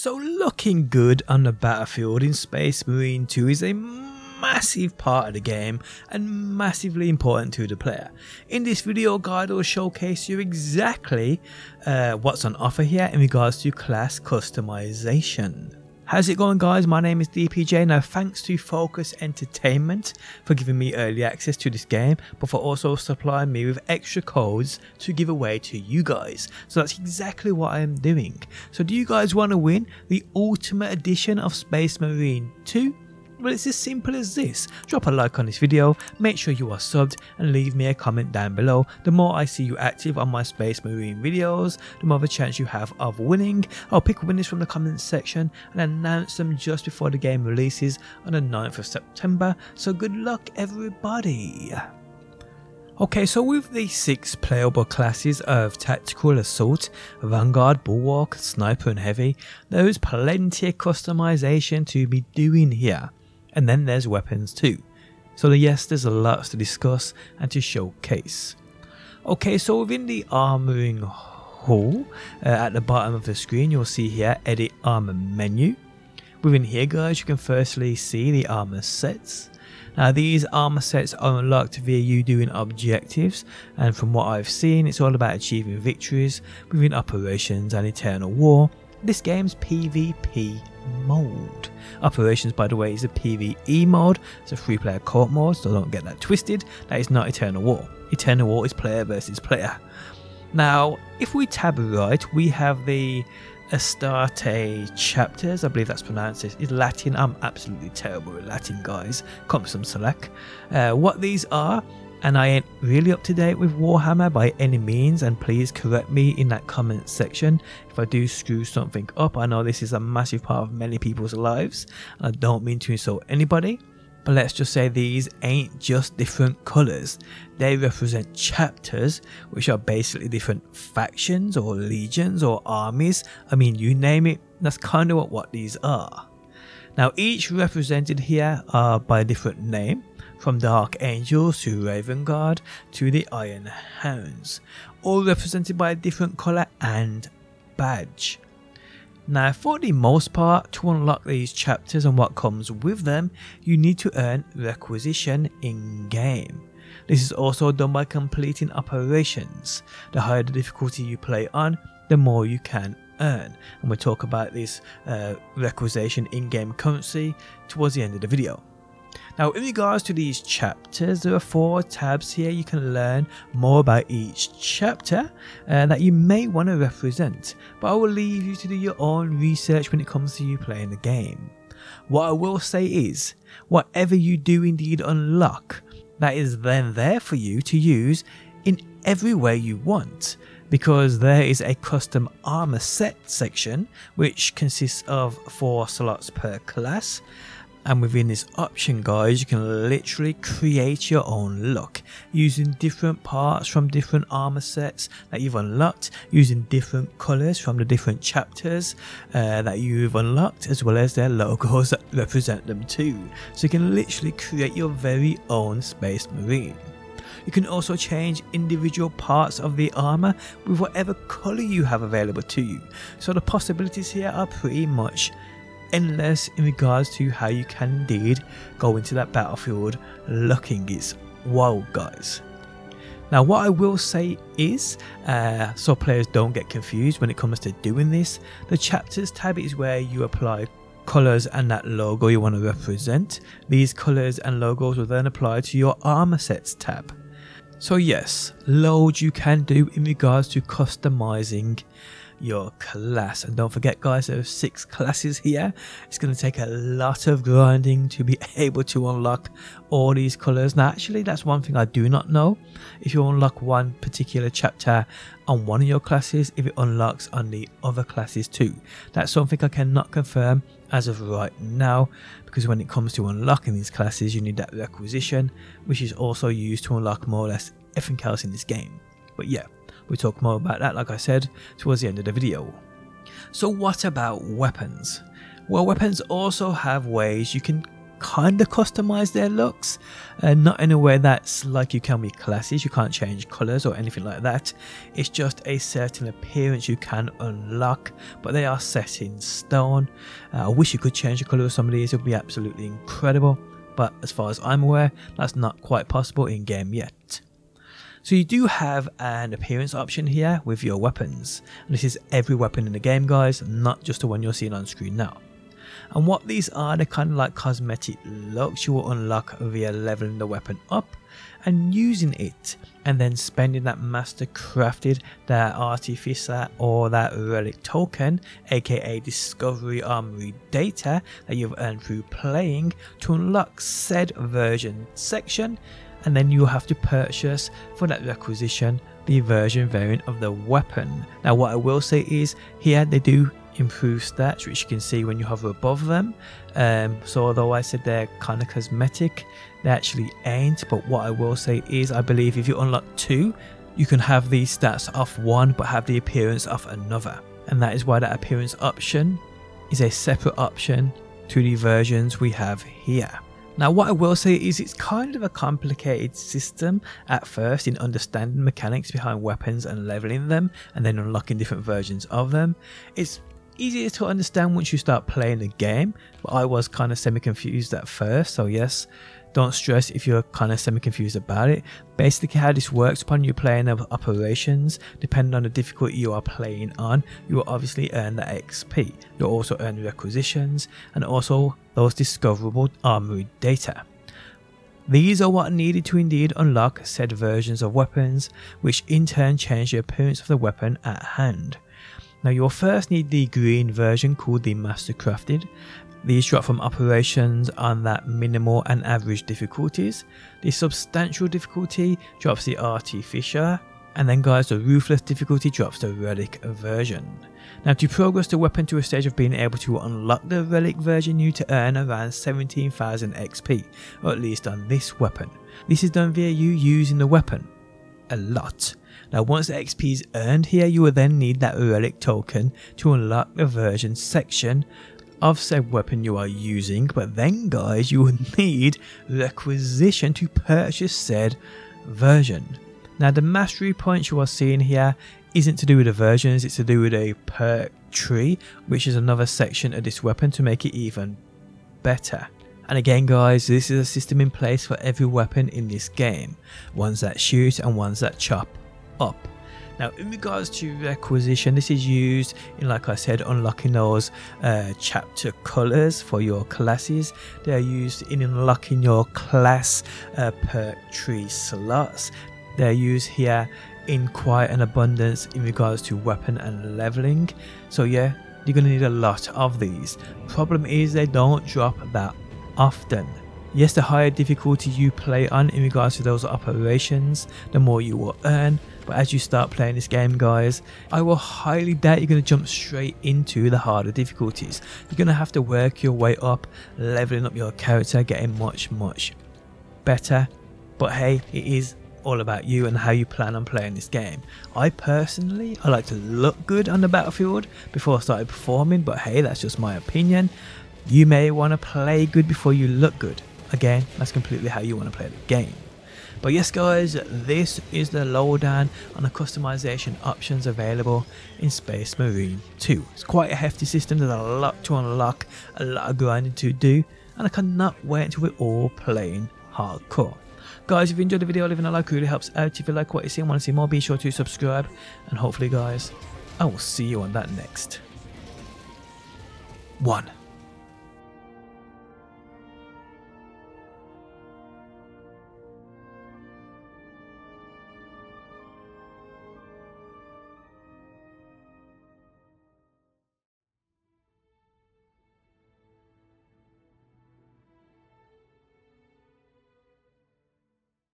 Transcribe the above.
So looking good on the battlefield in Space Marine 2 is a massive part of the game and massively important to the player. In this video guide I will showcase you exactly uh, what's on offer here in regards to class customization. How's it going guys? My name is DPJ. Now thanks to Focus Entertainment for giving me early access to this game, but for also supplying me with extra codes to give away to you guys. So that's exactly what I am doing. So do you guys want to win the Ultimate Edition of Space Marine 2? Well, it's as simple as this. Drop a like on this video, make sure you are subbed and leave me a comment down below. The more I see you active on my Space Marine videos, the more of a chance you have of winning. I'll pick winners from the comments section and announce them just before the game releases on the 9th of September. So good luck everybody. Okay, so with the six playable classes of Tactical Assault, Vanguard, Bulwark, Sniper and Heavy, there is plenty of customization to be doing here and then there's weapons too. So yes, there's a lot to discuss and to showcase. Okay, so within the armoring hall, uh, at the bottom of the screen, you'll see here edit armor menu. Within here guys, you can firstly see the armor sets. Now these armor sets are unlocked via you doing objectives and from what I've seen it's all about achieving victories within operations and eternal war. This game's PvP mode. Operations, by the way, is a PvE mode. It's a free player co-op mode, so don't get that twisted. That is not Eternal War. Eternal War is player versus player. Now, if we tab right, we have the Astartes chapters. I believe that's pronounced. It's Latin. I'm absolutely terrible at Latin, guys. Come some slack. Uh, what these are and I ain't really up to date with Warhammer by any means and please correct me in that comment section if I do screw something up. I know this is a massive part of many people's lives and I don't mean to insult anybody but let's just say these ain't just different colours. They represent chapters which are basically different factions or legions or armies. I mean you name it, that's kind of what, what these are. Now each represented here are by a different name from Dark Angels to Raven Guard to the Iron Hands, all represented by a different colour and badge. Now for the most part, to unlock these chapters and what comes with them, you need to earn requisition in game. This is also done by completing operations. The higher the difficulty you play on, the more you can earn. And we'll talk about this uh, requisition in-game currency towards the end of the video. Now in regards to these chapters, there are four tabs here you can learn more about each chapter uh, that you may want to represent, but I will leave you to do your own research when it comes to you playing the game. What I will say is, whatever you do indeed unlock, that is then there for you to use in every way you want because there is a custom armor set section which consists of four slots per class. And within this option guys you can literally create your own look using different parts from different armor sets that you've unlocked using different colors from the different chapters uh, that you've unlocked as well as their logos that represent them too. So you can literally create your very own space marine you can also change individual parts of the armor with whatever color you have available to you so the possibilities here are pretty much endless in regards to how you can indeed go into that battlefield looking it's wild guys now what I will say is, uh, so players don't get confused when it comes to doing this, the chapters tab is where you apply colours and that logo you want to represent. These colours and logos will then apply to your armour sets tab. So yes, loads you can do in regards to customizing your class. And don't forget guys, there are six classes here. It's going to take a lot of grinding to be able to unlock all these colors. Now actually that's one thing I do not know. If you unlock one particular chapter on one of your classes, if it unlocks on the other classes too. That's something I cannot confirm as of right now because when it comes to unlocking these classes you need that requisition which is also used to unlock more or less everything else in this game. But yeah, We'll talk more about that, like I said, towards the end of the video. So what about weapons? Well, weapons also have ways you can kind of customize their looks, uh, not in a way that's like you can with classes, you can't change colors or anything like that. It's just a certain appearance you can unlock, but they are set in stone. Uh, I wish you could change the color of some of these, it would be absolutely incredible, but as far as I'm aware, that's not quite possible in game yet. So you do have an appearance option here with your weapons. And this is every weapon in the game guys, not just the one you're seeing on screen now. And what these are, they're kind of like cosmetic looks you will unlock via leveling the weapon up and using it and then spending that master crafted that artificer or that relic token aka discovery armory data that you've earned through playing to unlock said version section and then you'll have to purchase for that requisition the version variant of the weapon. Now what I will say is here they do improve stats which you can see when you hover above them um, so although I said they're kind of cosmetic they actually ain't but what I will say is I believe if you unlock two you can have these stats off one but have the appearance of another and that is why that appearance option is a separate option to the versions we have here. Now what I will say is it's kind of a complicated system at first in understanding mechanics behind weapons and leveling them and then unlocking different versions of them. It's easier to understand once you start playing the game, but I was kind of semi confused at first, so yes, don't stress if you're kind of semi confused about it. Basically, how this works upon you playing of operations, depending on the difficulty you are playing on, you will obviously earn the XP. You'll also earn requisitions and also those discoverable armory data. These are what needed to indeed unlock said versions of weapons, which in turn change the appearance of the weapon at hand. Now you'll first need the green version called the Master Crafted. These drop from operations on that minimal and average difficulties. The substantial difficulty drops the Artificer, and then guys the ruthless difficulty drops the relic version. Now to progress the weapon to a stage of being able to unlock the relic version you need to earn around 17,000 XP, or at least on this weapon. This is done via you using the weapon. A lot. Now once XP is earned here you will then need that relic token to unlock the version section of said weapon you are using but then guys you will need requisition to purchase said version. Now the mastery points you are seeing here isn't to do with the versions it's to do with a perk tree which is another section of this weapon to make it even better. And again guys, this is a system in place for every weapon in this game, ones that shoot and ones that chop up. Now, in regards to requisition, this is used in, like I said, unlocking those uh, chapter colors for your classes. They are used in unlocking your class uh, perk tree slots. They're used here in quite an abundance in regards to weapon and leveling. So yeah, you're gonna need a lot of these. Problem is they don't drop that often. Yes, the higher difficulty you play on in regards to those operations, the more you will earn, but as you start playing this game, guys, I will highly doubt you're going to jump straight into the harder difficulties. You're going to have to work your way up, leveling up your character, getting much, much better. But hey, it is all about you and how you plan on playing this game. I personally, I like to look good on the battlefield before I started performing, but hey, that's just my opinion. You may want to play good before you look good. Again, that's completely how you want to play the game. But yes guys, this is the lowdown on the customization options available in Space Marine 2. It's quite a hefty system, there's a lot to unlock, a lot of grinding to do, and I cannot wait until we're all playing hardcore. Guys, if you enjoyed the video, leaving a like really helps out. If you like what you see and want to see more, be sure to subscribe. And hopefully guys, I will see you on that next one.